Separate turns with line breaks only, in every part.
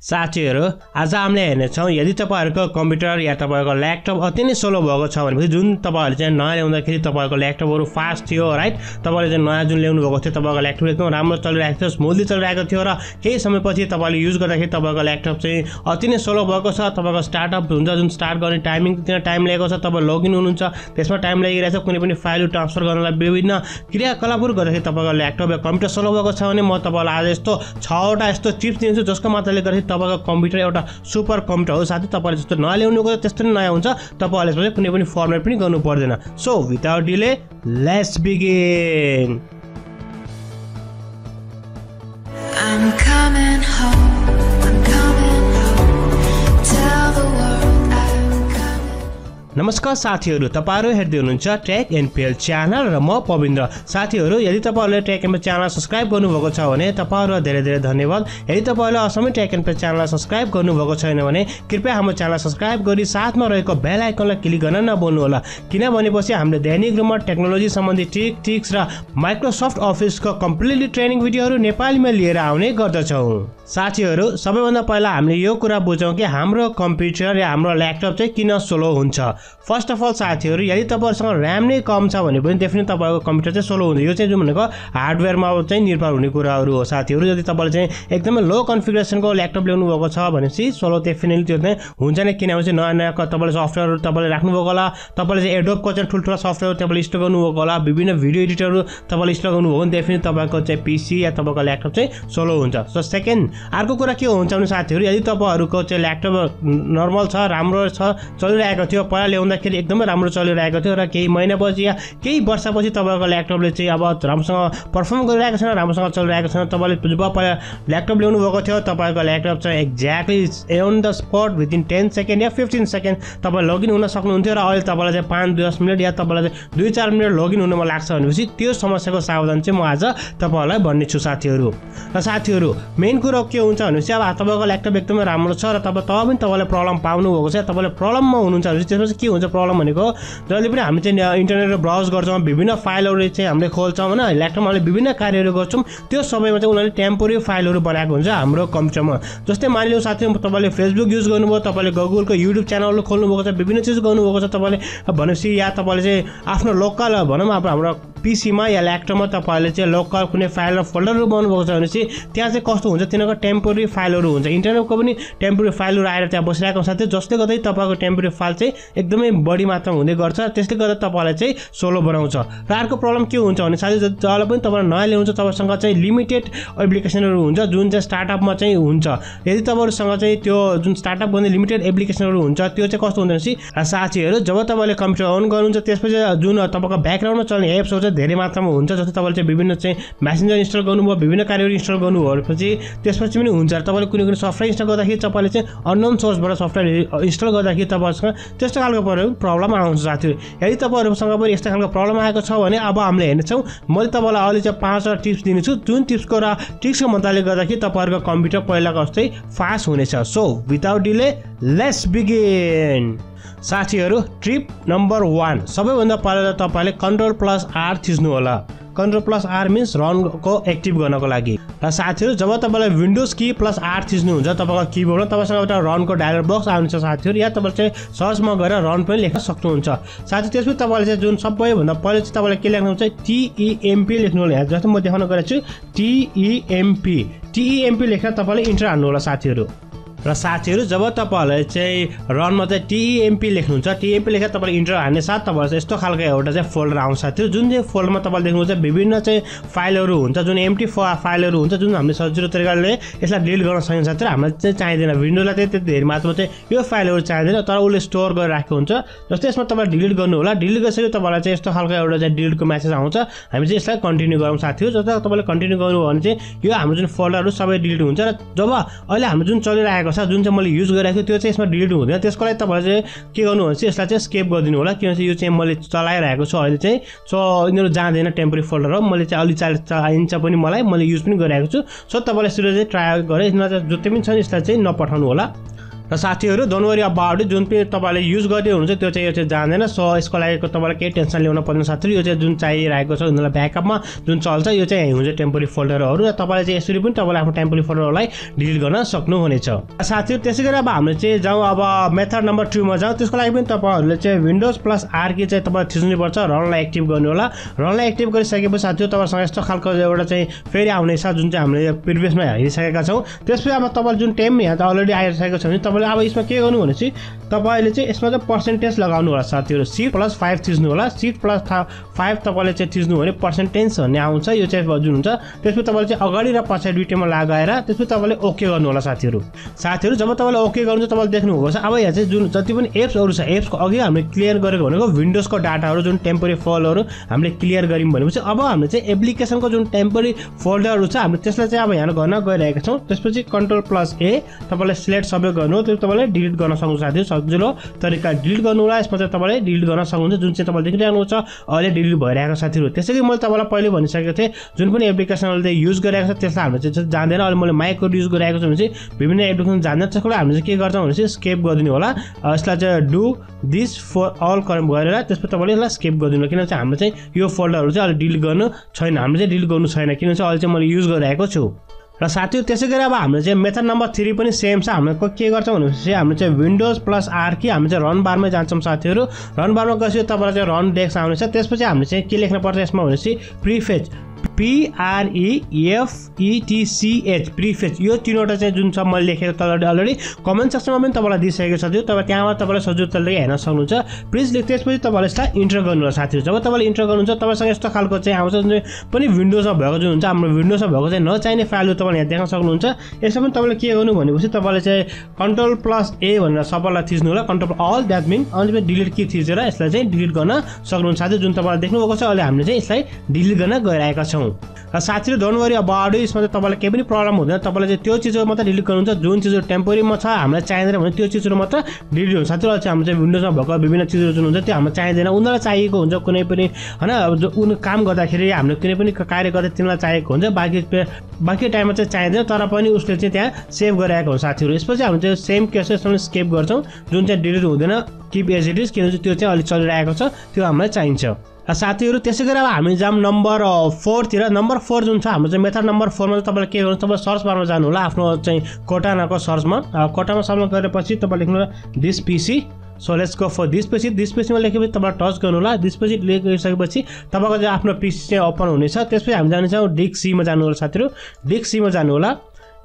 साथीहरू आज हामीले हेर्नेछौँ यदि तपाईँहरूको कम्प्युटर या तपाईँहरूको ल्यापटप अति नै स्लो भएको छ भनेपछि जुन तपाईँहरूले चाहिँ नयाँ ल्याउँदाखेरि तपाईँहरूको ल्यापटपहरू फास्ट थियो राइट तपाईँले चाहिँ नयाँ जुन ल्याउनु भएको थियो तपाईँको ल्यापटप एकदम राम्रो चलिरहेको थियो स्मुथली चलिरहेको थियो र केही समयपछि तपाईँले युज गर्दाखेरि तपाईँको ल्यापटप चाहिँ अति नै स्लो भएको छ तपाईँको स्टार्टअप हुन्छ जुन स्टार्ट गर्ने टाइमिङ त्यहाँ टाइम लिएको छ तपाईँ लगइन हुनुहुन्छ त्यसमा टाइम लागिरहेछ कुनै पनि फाइल ट्रान्सफर गर्नलाई विभिन्न क्रियाकलापहरू गर्दाखेरि तपाईँको ल्यापटप या कम्प्युटर स्लो भएको छ भने म तपाईँलाई आज यस्तो छवटा यस्तो टिप्स दिन्छु जसको मात्रले गर्दाखेरि तपाईँको कम्प्युटर एउटा सुपर कम्प्युटर हो। साथै तपाईँले जस्तो नयाँ ल्याउनुको त्यस्तो नै नयाँ हुन्छ। तपाईँहरूले कुनै पनि फर्मेट पनि गर्नु पर्दैन। So without delay let's begin नमस्कार साथीहरू तपाईँहरू हेर्दै हुनुहुन्छ टेक एनपिएल च्यानल र म पविन्द्र। साथीहरू यदि तपाईँहरूले टेक एनपिएल च्यानल सब्सक्राइब गर्नुभएको छ भने तपाईँहरूलाई धेरै धेरै धन्यवाद। यदि तपाईँहरूले असमै टेक एनपिएल च्यानललाई सब्सक्राइब गर्नुभएको छैन भने कृपया हाम्रो च्यानल सब्सक्राइब गरी साथमा रहेको बेल आइकनलाई क्लिक गर्न नभुल्नु होला किनभनेपछि हामीले दैनिक रूपमा टेक्नोलोजी सम्बन्धी टिक टिक्स र माइक्रोसफ्ट अफिसको कम्प्लिटली ट्रेनिङ भिडियोहरू नेपालीमा लिएर आउने गर्दछौँ। साथीहरू सबैभन्दा पहिला हामीले यो कुरा बुझौँ कि हाम्रो कम्प्युटर या हाम्रो ल्यापटप चाहिँ किन स्लो हुन्छ। फर्स्ट अफ अल साथीहरू यदि तपाईँहरूसँग ऱ्याम नै कम छ भने पनि डेफिनेट तपाईँको कम्प्युटर चाहिँ स्लो हुन्छ यो चाहिँ जुन भनेको हार्डवेयरमा चाहिँ निर्भर हुने कुराहरू हो साथीहरू यदि तपाईँले चाहिँ एकदमै लो कन्फिगरेसनको ल्यापटप ल्याउनु भएको छ भनेपछि स्लो डेफिनेटली त्यो चाहिँ हुन्छ नै। किनभने चाहिँ नयाँ नयाँ तपाईँले सफ्टवेयरहरू तपाईँले राख्नुभएको होला तपाईँले चाहिँ एडोपको चाहिँ ठुल्ठुलो सफ्टवेयर तपाईँले इन्स्टल गर्नुभएको होला विभिन्न भिडियो एडिटरहरू तपाईँले इन्स्टल गर्नुभयो भने डेफिनेट तपाईँको चाहिँ पिसी या तपाईँको ल्यापटप चाहिँ स्लो हुन्छ। सो सेकेन्ड अर्को कुरा के हुन्छ भने साथीहरू यदि तपाईँहरूको चाहिँ ल्यापटप नर्मल छ राम्रो छ चलिरहेको थियो पहिला ल्याउँदाखेरि एकदमै राम्रो चलिरहेको थियो र केही महिनापछि या केही वर्षपछि तपाईँको ल्यापटपले चाहिँ अब राम्रोसँग पर्फर्म गरिरहेको छैन राम्रोसँग चलिरहेको छैन। तपाईँले जब पहिला ल्यापटप ल्याउनु भएको थियो तपाईँको ल्यापटप चाहिँ exactly on the spot within ten second yeah fifteen second तपाईँ लगइन हुन सक्नुहुन्थ्यो र अहिले तपाईँलाई चाहिँ पाँच दस मिनट या तपाईँलाई चाहिँ दुई चार मिनट लगइन हुनुमा लाग्छ भनेपछि त्यो समस्याको सावधान चाहिँ म आज तपाईँहरूलाई भन्ने छु साथीहरू। र साथीहरू मेन कुरो के हुन्छ भनेपछि अब तपाईँको ल्यापटप एकदमै राम्रो छ र तपाईँ तब पनि तपाईँले प्रब्लम पाउनुभएको छ। तपाईँले प्रब्लममा हुनुहुन्छ भनेपछि त्यसमा चाहिँ के हुन्छ प्रब्लम भनेको जहिले पनि हामी चाहिँ इन्टरनेट ब्राउज गर्छौँ विभिन्न फाइलहरू चाहिँ हामीले खोल्छौँ होइन? ल्यापटपमा हामीले विभिन्न कार्यहरू गर्छौँ त्यो सबैमा चाहिँ उनीहरूले टेम्पोरी फाइलहरू बनाएको हुन्छ हाम्रो कम्प्युटरमा। जस्तै मानिलिउँ साथी तपाईँले फेसबुक युज गर्नुभयो तपाईँले गुगलको युट्युब च्यानलहरू खोल्नुभएको छ विभिन्न चिज गर्नुभएको छ तपाईँले। भनेपछि या तपाईँले चाहिँ आफ्नो लोकल भनौँ अब हाम्रो पिसीमा या ल्यापटपमा तपाईँले चाहिँ लोकल कुनै फाइल र फोल्डरहरू बनाउनुभएको छ भनेपछि त्यहाँ चाहिँ कस्तो हुन्छ? तिनीहरूको टेम्पोरी फाइलहरू हुन्छ। इन्टरनेटको पनि टेम्पोरी फाइलहरू आएर त्यहाँ बसिरहेको साथै जसले गर्दा तपाईँको टेम्पोरी फाइल चाहिँ एकदमै बढी मात्रामा हुँदै गर्छ त्यसले गर्दा तपाईँलाई चाहिँ सोलो बनाउँछ। र अर्को प्रब्लम के हुन्छ भने साथै जब पनि तपाईँलाई नयाँ ल्याउँछ तपाईँसँग चाहिँ लिमिटेड एप्लिकेसनहरू हुन्छ जुन चाहिँ स्टार्टअपमा चाहिँ हुन्छ। यदि तपाईँहरूसँग चाहिँ त्यो जुन स्टार्टअप गर्ने लिमिटेड एप्लिकेसनहरू हुन्छ त्यो चाहिँ कस्तो हुन्छ भनेपछि साथीहरू जब तपाईँले कम्प्युटर अन गर्नुहुन्छ त्यसपछि जुन तपाईँको ब्याकग्राउन्डमा चल्ने एप्सहरू धेरै मात्रामा हुन्छ जस्तै तपाईँले चाहिँ विभिन्न चाहिँ म्यासेन्जर इन्स्टल गर्नुभयो विभिन्न कार्यहरू इन्स्टल गर्नुभयो भनेपछि त्यसपछि पनि हुन्छ। तपाईँले कुनै कुनै सफ्टवेयर इन्स्टल गर्दाखेरि तपाईँले चाहिँ अननोन सोर्सबाट सफ्टवेयर इन्स्टल गर्दाखेरि तपाईँहरूसँग त्यस्तो खालको प्रब्लम आउँछ साथीहरू यदि तपाईँहरूसँग पनि यस्तो खालको प्रब्लम आएको छ भने अब हामीले हेर्नेछौँ मैले तपाईँलाई अहिले चाहिँ पाँचवटा टिप्स दिनेछु। जुन टिप्सको र टिप्सको मद्दाले गर्दाखेरि तपाईँहरूको कम्प्युटर पहिलाको जस्तै फास्ट हुनेछ। So without delay let's begin साथीहरू ट्रिप नम्बर वान सबैभन्दा पहिला त तपाईँले कन्ट्रोल प्लस आर थिच्नु होला कन्ट्रोल प्लस आर मिन्स रनको एक्टिभ गर्नको लागि। र साथीहरू जब तपाईँलाई विन्डोज की प्लस आर थिच्नुहुन्छ तपाईँको किबोर्डमा तपाईँसँग एउटा रनको डायलर बक्स आउँछ साथीहरू। या तपाईँले चाहिँ सर्चमा गएर रन पनि लेख्न सक्नुहुन्छ। साथी त्यसपछि तपाईँले चाहिँ जुन सबैभन्दा पहिला चाहिँ तपाईँले के लेख्नुहुन्छ टिइएमपी लेख्नु होला जस्तो म देखाउन गएको छु टिइएमपी टिइएमपी लेखेर तपाईँले इन्टर हान्नु होला साथीहरू। र साथीहरू जब तपाईँहरूले चाहिँ रनमा चाहिँ टिएमपी लेख्नुहुन्छ टिएमपी लेखेर तपाईँले इन्टर हान्ने साथ तपाईँहरू यस्तो खालको एउटा चाहिँ फोल्डर आउँछ। साथीहरू जुन चाहिँ फोल्डरमा तपाईँले देख्नुहुन्छ विभिन्न चाहिँ फाइलहरू हुन्छ जुन एमटी फाइलहरू हुन्छ जुन हामीले सजिलो तरिकाले यसलाई डिलिट गर्न सकिन्छ साथीहरू हामीलाई चाहिँ चाहिँदैन। विन्डोलाई चाहिँ त्यति धेरै मात्रामा चाहिँ यो फाइलहरू चाहिँदैन तर उसले स्टोर गरेर राखेको हुन्छ। जस्तै यसमा तपाईँले डिलिट गर्नु होला डिलिट गरिसक्यो तपाईँलाई चाहिँ यस्तो खालको एउटा चाहिँ डिलिटको म्यासेज आउँछ। हामी चाहिँ यसलाई कन्टिन्यू गरौँ साथीहरू। जस्तो तपाईँले कन्टिन्यू गर्नुभयो भने चाहिँ यो हाम्रो जुन फोल्डरहरू सबै डिलिट हुन्छ र जब अहिले हाम्रो जुन चलिरहेको छ जुन चाहिँ मैले युज थियो त्यो चाहिँ यसमा डिलिट हुँदैन। त्यसको लागि तपाईँले चाहिँ के गर्नु भने चाहिँ यसलाई चाहिँ स्केप गरिदिनु होला किनभने यो चाहिँ मैले चलाइरहेको छु। अहिले चाहिँ सो यिनीहरू जाँदैन टेम्पोरी फोल्डर हो। मैले चाहिँ अलिक चाल चाहिन्छ पनि मलाई मैले युज पनि गरिरहेको छु। सो तपाईँले यसरी चाहिँ ट्राई गरेँ चाहिँ जति पनि छन् यसलाई चाहिँ नपठाउनु होला। र साथीहरू डोन्ट अबाउट जुन पनि तपाईँले युज गर्दै हुनुहुन्छ त्यो चाहिँ यो चाहिँ जाँदैन। सो यसको लागि तपाईँलाई केही टेन्सन ल्याउनु पर्दैन साथीहरू। यो चाहिँ जुन चाहिरहेको छ उनीहरूलाई ब्याकअपमा जुन चल्छ यो चाहिँ हुन्छ टेम्पोरी फोल्डरहरू र तपाईँले चाहिँ यसरी पनि तपाईँले आफ्नो टेम्पोरी फोल्डरहरूलाई डिलिट गर्न सक्नुहुनेछ। साथीहरू त्यसै गरी अब हामीले चाहिँ जाउँ अब मेथड नम्बर टूमा जाउँ। त्यसको लागि पनि तपाईँहरूले चाहिँ विन्डोज प्लस आर की चाहिँ तपाईँ थिच्नुपर्छ। रनलाई एक्टिभ गर्नु होला। रनलाई एक्टिभ गरिसकेपछि साथीहरू तपाईँसँग यस्तो खालको एउटा चाहिँ फेरि आउनेछ जुन चाहिँ हामीले प्रिभियसमा हेरिसकेका छौँ। त्यसपछि अब तपाईँले जुन टेम यहाँ त अलरेडी आइसकेको छ भने तपाईँले अब यसमा के गर्नु भनेपछि तपाईँले चाहिँ यसमा चाहिँ पर्सेन्टेज लगाउनु होला साथीहरू। सिट प्लस फाइभ थिच्नु होला। सिट प्लस फाइभ तपाईँले चाहिँ थिच्नु भने पर्सेन्टेज भन्ने आउँछ। यो चाहिँ जुन हुन्छ त्यसपछि तपाईँले चाहिँ अगाडि र पछाडि दुइटैमा लगाएर त्यसपछि तपाईँले ओके गर्नु होला साथीहरू। साथीहरू जब तपाईँले ओके गर्नुहुन्छ तपाईँले देख्नुभएको छ अब यहाँ चाहिँ जुन जति पनि एप्सहरू छ एप्सको अघि हामीले क्लियर गरेको भनेको विन्डोजको डाटाहरू जुन टेम्पोरी फोल्डरहरू हामीले क्लियर गऱ्यौँ भनेपछि अब हामीले चाहिँ एप्लिकेसनको जुन टेम्पोरी फोल्डरहरू छ हामीले त्यसलाई चाहिँ अब यहाँ गर्न गइरहेका छौँ। त्यसपछि कन्ट्रोल प्लस ए तपाईँले सिलेक्ट सबै गर्नु हो त्यो तपाईँले डिलिट गर्न सक्नुहुन्छ। साथीहरू सजिलो तरिका डिलिट गर्नु होला यसमा चाहिँ तपाईँले डिलिट गर्न सक्नुहुन्छ जुन चाहिँ तपाईँले देखिरहनु छ अहिले डिलिट भइरहेको साथीहरू। त्यसै गरी मैले तपाईँलाई पहिले भनिसकेको थिएँ जुन पनि एप्लिकेसनले युज गरिरहेको छ त्यसलाई हामीले चाहिँ जान्दैन। अहिले मैले माइक्रो युज गरिरहेको छु भने चाहिँ विभिन्न एप्लिकेसन जान्दैन त्यसको हामीले चाहिँ के गर्छौँ भने चाहिँ स्केप गरिदिनु होला। यसलाई चाहिँ डु दिस फर अल करेम गरेर त्यसपछि तपाईँले यसलाई स्केप गरिदिनु किनभने चाहिँ हामीले चाहिँ यो फोल्डरहरू चाहिँ अहिले डिलिट गर्नु छैन। हामीले चाहिँ डिलिट गर्नु छैन। किनभने चाहिँ अहिले चाहिँ मैले युज गरिरहेको छु। र साथीहरू त्यसै गरी अब हामीले चाहिँ मेथड नम्बर थ्री पनि सेम छ। हामीले के गर्छौँ भनेपछि हामीले चाहिँ विन्डोज प्लस आर कि हामी चाहिँ रन बारमै जान्छौँ साथीहरू। रन बारमा गएपछि तपाईँलाई चाहिँ रन डेस्क आउनेछ त्यसपछि हामीले चाहिँ के लेख्नुपर्छ यसमा भनेपछि प्रिफेज पिआरइएफइटिसिएच प्रिफेच यो तिनवटा चाहिँ जुन छ मैले लेखेको तल अलरेडी कमेन्ट सेक्सनमा पनि तपाईँलाई दिइसकेको छ त्यो। तपाईँ त्यहाँबाट तपाईँलाई सजिलो तरिकाले हेर्न सक्नुहुन्छ। प्लिज लेख त्यसपछि तपाईँले यसलाई इन्टर गर्नु होला साथीहरू। जब तपाईँले इन्टर गर्नुहुन्छ तपाईँसँग यस्तो खालको चाहिँ आउँछ जुन पनि विन्डोजमा भएको जुन हुन्छ हाम्रो विन्डोजमा भएको चाहिँ नचाहिने फाइलहरू तपाईँले यहाँ देख्न सक्नुहुन्छ। यसमा पनि तपाईँले के गर्नु भनेपछि तपाईँले चाहिँ कन्ट्रोल प्लस ए भनेर सबैलाई थिच्नु होला। कन्ट्रोल अल द्याट मिन अनि डिलिट कि थिचेर यसलाई चाहिँ डिलिट गर्न सक्नुहुन्छ साथी जुन तपाईँले देख्नुभएको छ अहिले हामीले चाहिँ यसलाई डिलिट गर्न गइरहेका छौँ। र साथीहरू डोन्ट अबाउट यसमा चाहिँ तपाईँलाई केही पनि प्रब्लम हुँदैन। तपाईँले चाहिँ त्यो चिजहरू मात्रै डिलिट गर्नुहुन्छ जुन चिजहरू टेम्पोरीमा छ हामीलाई चाहिँदैन भने त्यो चिजहरू मात्र डिलिट हुन्छ। साथीहरू चाहिँ हाम्रो चाहिँ विन्डोजमा भएको विभिन्न चिजहरू जुन हुन्छ त्यो हामीलाई चाहिँदैन। उनीहरूलाई चाहिएको हुन्छ कुनै पनि होइन अब उनी काम गर्दाखेरि हामीले कुनै पनि कार्य गर्दा तिनीहरूलाई चाहिएको हुन्छ। बाँकी बाँकी टाइममा चाहिँ चाहिँदैन तर पनि उसले चाहिँ त्यहाँ सेभ गरिरहेको हुन्छ साथीहरू। यसपछि हामी चाहिँ सेम केस यसमा स्केप गर्छौँ। जुन चाहिँ डिलिट हुँदैन किप एज इट इज किनभने त्यो चाहिँ अलिक चलिरहेको छ त्यो हामीलाई चाहिन्छ। साथीहरू त्यसै गरी अब हामी जाऊँ नम्बर फोरतिर नम्बर फोर जुन छ हाम्रो चाहिँ मेथड नम्बर फोरमा चाहिँ तपाईँले के गर्नु तपाईँ सर्च बारमा जानु होला आफ्नो चाहिँ कोटानाको सर्चमा कोटामा सर्च गरेपछि तपाईँ लेख्नु this PC so let's go for this पछि दिस पछिमा लेखेपछि तपाईँ टच गर्नु होला दिस पछि लेखिसकेपछि तपाईँको चाहिँ आफ्नो पिसी चाहिँ ओपन हुनेछ। त्यसपछि हामी जानेछौँ डिक सीमा जानु होला साथीहरू। डिक सीमा जानु होला।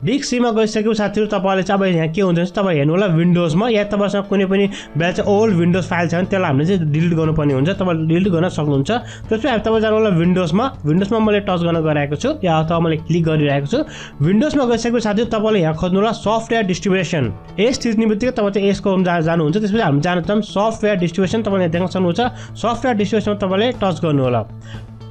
डिक सीमा गइसकेपछि साथीहरू तपाईँले चाहिँ अब यहाँ के हुन्छ तपाईँ हेर्नु होला विन्डोजमा। या तपाईँसँग कुनै पनि बेला चाहिँ ओल्ड विन्डोज फाइल छ भने त्यसलाई हामीले चाहिँ डिलिट गर्नुपर्ने हुन्छ। तपाईँले डिलिट गर्न सक्नुहुन्छ। त्यसपछि अब तपाईँ जानु होला विन्डोजमा। विन्डोजमा मैले टच गर्न गइरहेको छु। या अथवा मैले क्लिक गरिरहेको छु। विन्डोजमा गइसकेपछि साथीहरू तपाईँले यहाँ खोज्नु होला सफ्टवेयर डिस्ट्रिब्युसन। यस थिच्ने बित्तिकै तपाईँ चाहिँ यसको जानुहुन्छ। त्यसपछि हामी जान चाहन्छौँ सफ्टवेयर डिस्ट्रिब्युसन। तपाईँले देख्न सक्नुहुन्छ। सफ्टवेयर डिस्ट्रिब्युसनमा तपाईँले टच गर्नु होला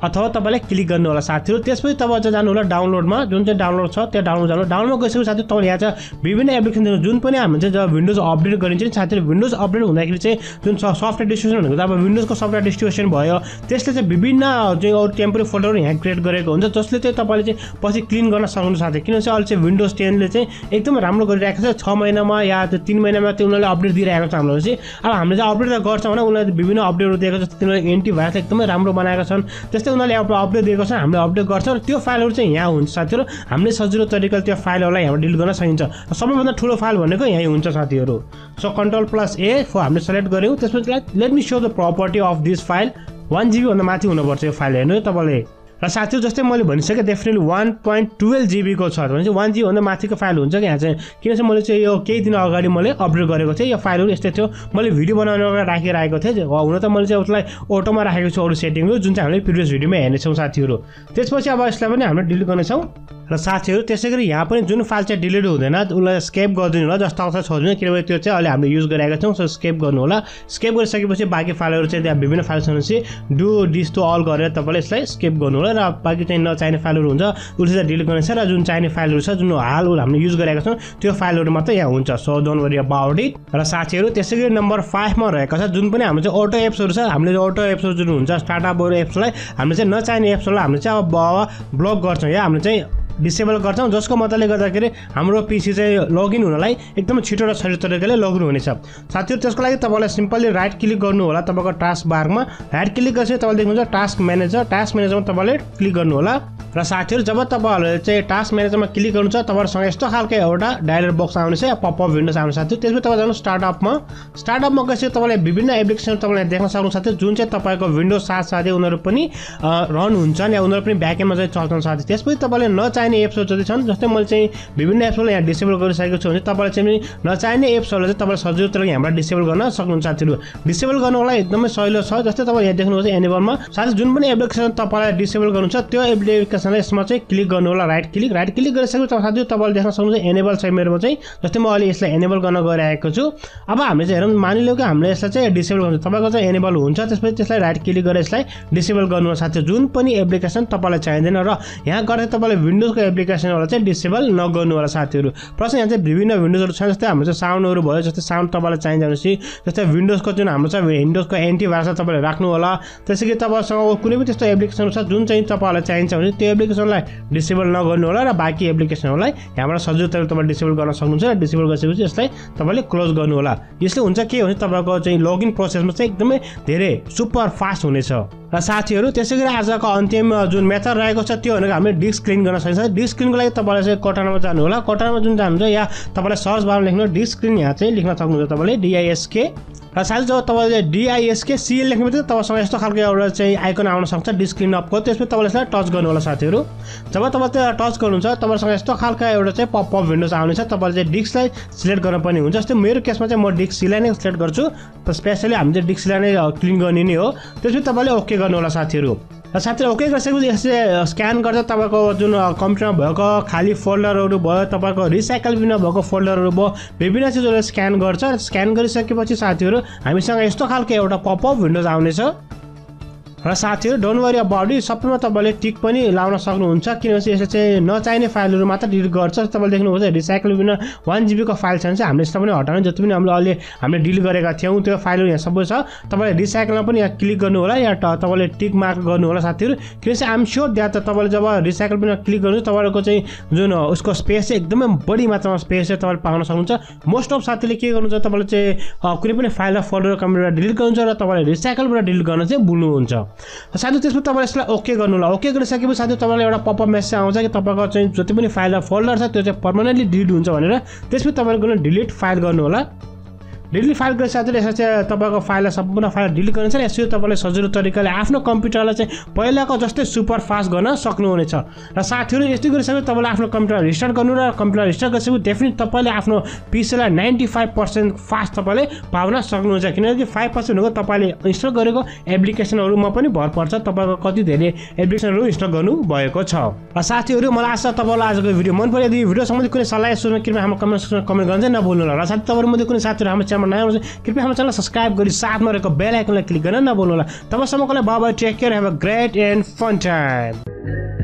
अथवा तपाईँले क्लिक गर्नु होला साथीहरू त्यसपछि तपाईँ चाहिँ जानु होला डाउनलोडमा। जुन चाहिँ डाउनलोड छ त्यो डाउनलोड जानु। डाउनलोड गइसकेपछि साथीहरू तपाईँले यहाँ चाहिँ विभिन्न एप्लिकेसन जुन पनि हामी चाहिँ जब विन्डोज अपडेट गरिन्छ नि साथीहरू विन्डोज अपडेट हुँदाखेरि चाहिँ जुन सफ्टवेयर डिस्ट्रिब्युसन भनेको त अब विन्डोजको सफ्टवेयर डिस्ट्रिब्युसन भयो। त्यसले चाहिँ विभिन्न चाहिँ अरू टेम्पोरी फोल्डरहरू यहाँ क्रिएट गरेको हुन्छ। जसले चाहिँ तपाईँले चाहिँ पछि क्लिन गर्न सक्नुहुन्छ साथी। किनभने चाहिँ अहिले चाहिँ विन्डोज टेनले चाहिँ एकदमै राम्रो गरिरहेको छ। छ महिनामा या तिन महिनामा त्यो उनीहरूले अपडेट दिइरहेको छ हामीलाई। चाहिँ अब हामीले चाहिँ अपडेट त गर्छौँ भने उनीहरूले विभिन्न अपडेटहरू दिएको छ। तिनीहरूले एन्टिभाइरस एकदमै राम्रो बनाएका छन्। त्यस्तै उनीहरूले अब अपडेट दिएको छ हामीले अपडेट गर्छौँ त्यो फाइलहरू चाहिँ यहाँ हुन्छ साथीहरू। हामीले सजिलो तरिकाले त्यो फाइलहरूलाई यहाँ डिलिट गर्न सकिन्छ। सबैभन्दा ठुलो फाइल भनेको यहीँ हुन्छ साथीहरू। सो कन्ट्रोल प्लस ए फो हामीले सेलेक्ट गऱ्यौँ। त्यसपछि let me show the property of this file one जिबीभन्दा माथि हुनुपर्छ यो फाइल हेर्नु तपाईँले। र साथीहरू जस्तै मैले भनिसकेँ डेफिनेटली वान पोइन्ट टुवेल्भ जिबीको छ। भने चाहिँ वान जिबीभन्दा माथिको फाइल हुन्छ कि यहाँ चाहिँ। किन चाहिँ मैले चाहिँ यो केही दिन अगाडि मैले अपडेट गरेको थिएँ। यो फाइलहरू यस्तै थियो। मैले भिडियो बनाउनु राखिरहेको थिएँ। हुन त मैले चाहिँ उसलाई अटोमा राखेको छु अरू सेटिङहरू जुन चाहिँ हामीले प्रिभियस भिडियोमा हेर्नेछौँ साथीहरू। त्यसपछि अब यसलाई पनि हामीले डिलिट गर्नेछौँ र साथीहरू त्यसै गरी यहाँ पनि जुन फाइल चाहिँ डिलिट हुँदैन उसलाई स्केप गरिदिनु होला जस्तो आउँछ छोड्दिनु किनभने त्यो चाहिँ अहिले हामीले युज गरिरहेका छौँ सो स्केप गर्नु होला। स्केप गरिसकेपछि बाँकी फाइलहरू चाहिँ त्यहाँ विभिन्न फाइल छन् डु डिस टु अल गरेर तपाईँले यसलाई स्केप गर्नु होला। र बाँकी चाहिँ नचाहिने फाइलहरू हुन्छ उसले चाहिँ डिलिट गर्नेछ र जुन चाहिने फाइलहरू छ जुन हाल हामीले युज गरेका छौँ त्यो फाइलहरू मात्रै यहाँ हुन्छ। So don't worry about it र साथीहरू त्यसै गरी नम्बर फाइभमा रहेको छ जुन पनि हाम्रो चाहिँ अटो एप्सहरू छ हामीले अटो एप्सहरू जुन हुन्छ स्टार्टअपहरू एप्सलाई हामीले चाहिँ नचाहिने एप्सहरूलाई हामीले चाहिँ अब ब्लक गर्छौँ या हामीले चाहिँ डिसेबल गर्छौँ जसको मतले गर्दाखेरि हाम्रो पिसी चाहिँ लगइन हुनलाई एकदमै छिटो र सजिलो तरिकाले लगइन हुनेछ। साथीहरू त्यसको लागि तपाईँलाई सिम्पली राइट क्लिक गर्नु होला तपाईँको टास्क बारमा। राइट क्लिक गरेपछि तपाईँले देख्नुहुन्छ टास्क म्यानेजर टास्क म्यानेजरमा तपाईँले क्लिक गर्नु होला र साथीहरू जब तपाईँहरूले चाहिँ टास्क म्यानेजरमा क्लिक गर्नुहुन्छ तपाईँहरूसँग यस्तो खालको एउटा डायलर बक्स आउनेछ या पपअप विन्डोज आउने साथी त्यसपछि तपाईँ जानु स्टार्टअपमा स्टार्टअपमा गएपछि तपाईँले विभिन्न एप्लिकेसन तपाईँले देख्न सक्नु साथी जुन चाहिँ तपाईँको विन्डोज साथ साथै उनीहरू पनि रन हुन्छन् या उनीहरू पनि ब्याकेन्डमा चाहिँ चल्छन्। साथी त्यसपछि तपाईँले नचाहिने एप्सहरू जति छन् जस्तै मैले चाहिँ विभिन्न एप्सहरू यहाँ डिसेबल गरिसकेको छु भने तपाईँले चाहिँ नचाहिने एप्सहरूलाई चाहिँ तपाईँले सजिलो तरिकाले यहाँबाट डिसेबल गर्न सक्नुहुन्छ साथीहरू। डिसेबल गर्नुको लागि एकदमै सजिलो छ जस्तै तपाईँ यहाँ देख्नुहुन्छ एनिबलमा साथै जुन पनि एप्लिकेसन तपाईँलाई डिसेबल गर्नु छ त्यो एप्लिकेसनलाई यसमा चाहिँ क्लिक गर्नु होला राइट क्लिक राइट क्लिक गरिसकेपछि तपाईँ साथी तपाईँले देख्न सक्नुहुन्छ एनेबल छ मेरोमा चाहिँ जस्तै म अहिले यसलाई एनेबल गर्न गइरहेको छु। अब हामीले चाहिँ हेरौँ मानिलियो कि हामीले यसलाई चाहिँ डिसेबल गर्नु तपाईँको चाहिँ एनेबल हुन्छ त्यसपछि त्यसलाई राइट क्लिक गरेर यसलाई डिसेबल गर्नु साथी जुन पनि एप्लिकेसन तपाईँलाई चाहिँदैन र यहाँ गरेर तपाईँले विन्डोजको एप्लिकेसनबाट चाहिँ डिसेबल नगर्नु होला साथीहरू प्लस यहाँ चाहिँ विभिन्न विन्डोजहरू छ जस्तै हाम्रो चाहिँ साउन्डहरू भयो जस्तै साउन्ड तपाईँलाई चाहिन्छ भनेपछि जस्तै विन्डोजको जुन हाम्रो छ विन्डोजको एन्टिभाइरस तपाईँले राख्नु होला त्यसै कि तपाईँसँग कुनै पनि त्यस्तो एप्लिकेसन छ जुन चाहिँ तपाईँहरूलाई चाहिन्छ भने त्यो एप्लिकेसनलाई डिसेबल नगर्नु होला र बाँकी एप्लिकेसनहरूलाई यहाँबाट सजिलो तरिकाले तपाईँले डिसेबल गर्न सक्नुहुन्छ र डिसेबल गरिसकेपछि यसलाई तपाईँले क्लोज गर्नु होला यसले हुन्छ के भने तपाईँको चाहिँ लगइन प्रोसेसमा चाहिँ एकदमै धेरै सुपर फास्ट हुनेछ र साथीहरू त्यसै गरी आजको अन्तिम जुन मेथड रहेको छ त्यो भनेको हामीले डिस्क क्लिन गर्न सकिन्छ। डिस्क क्लिनको लागि तपाईँलाई चाहिँ कोटारमा जानु होला कोटारमा जुन जानुहुन्छ या तपाईँलाई सर्च बारमा लेख्नु डिस्क क्लिन यहाँ चाहिँ लेख्न सक्नुहुन्छ तपाईँले डिआइएसके र साथै जब तपाईँले डिआइएसके सिएल लेख्ने बित्तिकै तपाईँसँग यस्तो खालको एउटा चाहिँ आइकन आउन सक्छ डिस्क्रिन अपको त्यसपछि तपाईँले यसलाई टच गर्नु होला साथीहरू। जब तपाईँ त्यो टच गर्नुहुन्छ तपाईँसँग यस्तो खालको एउटा चाहिँ पपअप विन्डोज आउनेछ तपाईँले चाहिँ डिस्कलाई सिलेक्ट गर्न पर्ने हुन्छ। जस्तै मेरो केसमा चाहिँ म डिस्क सीलाई नै सिलेक्ट गर्छु। स्पेसली हामी चाहिँ डिस्कलाई नै क्लिन गर्ने नै हो। त्यसपछि तपाईँले ओके गर्नु होला साथीहरू। र साथीहरू ओके गरिसकेपछि यसले स्क्यान गर्दा तपाईँको जुन कम्प्युटरमा भएको खाली फोल्डरहरू भयो तपाईँको रिसाइकल बिना भएको फोल्डरहरू भयो विभिन्न चिजहरू स्क्यान गर्छ। स्क्यान गरिसकेपछि साथीहरू हामीसँग यस्तो खालको एउटा पपअप विन्डोज आउनेछ। र साथीहरू डोन्ट वरी अबाउट इट सबैमा तपाईँले टिक पनि लाउन सक्नुहुन्छ किनभने यसले चाहिँ नचाहिने फाइलहरू मात्र डिलिट गर्छ। तपाईँले देख्नुहुन्छ रिसाइकल बिना वान जिबीको फाइल छ भने चाहिँ हामीले यसलाई पनि हटाउने जति पनि हामीले अहिले हामीले डिल गरेका थियौँ त्यो फाइलहरू यहाँ सबै छ। तपाईँले रिसाइकलमा पनि यहाँ क्लिक गर्नु होला या तपाईँले टिक मार्क गर्नु होला साथीहरू। किनभने आइएम स्योर द्याट त तपाईँले जब रिसाइकल बिना क्लिक गर्नु तपाईँको चाहिँ जुन उसको स्पेस चाहिँ एकदमै बढी मात्रामा स्पेस चाहिँ तपाईँले पाउन सक्नुहुन्छ। मोस्ट अफ साथीले के गर्नुहुन्छ तपाईँले चाहिँ कुनै पनि फाइल फोल्डर कम्प्युटर डिलिट गर्नुहुन्छ र तपाईँले रिसाइकलबाट डिलिट गर्न चाहिँ भुल्नुहुन्छ। साथी त्यसमा तपाईँले यसलाई ओके गर्नु होला ओके गरिसकेपछि साथी तपाईँलाई एउटा पपअप मेसेज आउँछ कि तपाईँको चाहिँ जति पनि फाइल फोल्डर छ त्यो चाहिँ पर्मानेन्टली डिलिट हुन्छ भनेर त्यसपछि तपाईँले डिलिट फाइल गर्नु होला डिलिट फाइल गरे साथीले यसलाई चाहिँ तपाईँको फाइललाई सम्पूर्ण फाइल डिलिट गर्नु छ र यसरी तपाईँले सजिलो तरिकाले आफ्नो कम्प्युटरलाई चाहिँ पहिलाको जस्तै सुपर फास्ट गर्न सक्नुहुनेछ। र साथीहरू यस्तै गरिसकेपछि तपाईँले आफ्नो कम्प्युटर रिस्टार्ट गर्नु र कम्प्युटर रिस्टार्ट गरिसकेपछि डेफिनेट तपाईँले आफ्नो पिसीलाई नाइन्टी फाइभ पर्सेन्ट फास्ट तपाईँले पाउन सक्नुहुन्छ। किनकि फाइभ पर्सेन्ट भनेको तपाईँले इन्स्टल गरेको एप्लिकेसनहरूमा पनि भर पर्छ। तपाईँको कति धेरै एप्लिकेसनहरू इन्स्टल गर्नु भएको छ। र साथीहरू मलाई आशा तपाईँलाई आजको भिडियो मन पऱ्यो यदि भिडियो सम्बन्धी कुनै सल्लाह सुन्नु कृपया हाम्रो कमेन्ट सेक्सनमा कमेन्ट गर्न चाहिँ नभुल्नु होला र साथै तपाईँहरू मध्ये कुनै साथीहरू हाम्रो च्यानल नयाँ कृपया हाम्रो च्यानल सब्सक्राइब गरी साथमा रहेको बेल आइकनलाई क्लिक नभुल्नु होला तबसम्मको लागि बाबा take care have a great and fun time